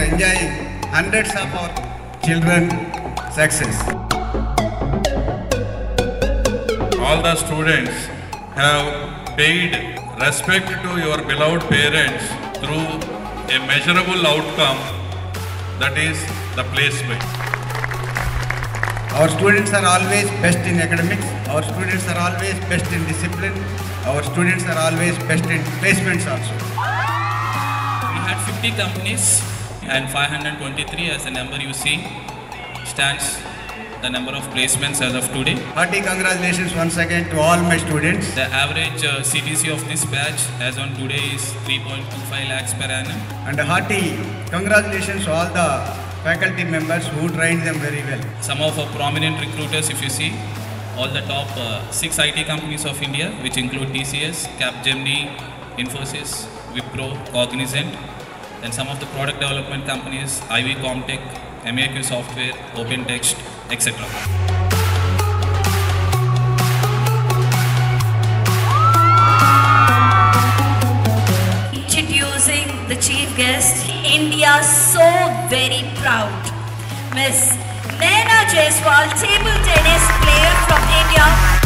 enjoying hundreds of our children success. all the students have paid respect to your beloved parents through a measurable outcome that is the placement. Our students are always best in academics. Our students are always best in discipline. Our students are always best in placements also. We had 50 companies and 523 as the number you see stands the number of placements as of today. Hearty congratulations once again to all my students. The average uh, CTC of this batch as on today is 3.25 lakhs per annum. And a hearty congratulations to all the faculty members who trained them very well. Some of our prominent recruiters, if you see, all the top uh, six IT companies of India, which include TCS, Capgemini, Infosys, Wipro, Cognizant, and some of the product development companies, Ivy Comptech, MAQ Software, OpenText, etc. Introducing the chief guest, India so very proud. Miss Naina Jaiswal, table tennis player from India.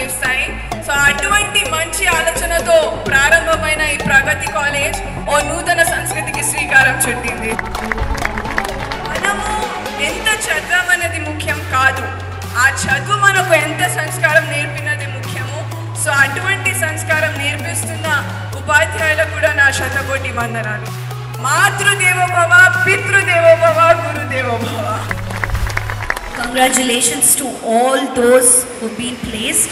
చేస్తాయి. So అటువంటి మంచి ఆలోచనతో ప్రారంభమైన ఈ ప్రగతి college ఓ నూతన సంస్కృతికి శ్రీకారం చుట్టింది. మనము ఎంత చదవమన్నది ముఖ్యం కాదు. ఆ చదువు మనకు ఎంత సంస్కారం నేర్పినది ముఖ్యము. సో అటువంటి సంస్కారం నేర్పిస్తున్న ఉపాధ్యాయులకు కూడా నా శతకోటి వందనాలు. Matrudevobhava పితృదేవోభవ గురుదేవోభవ Congratulations to all those who've been placed.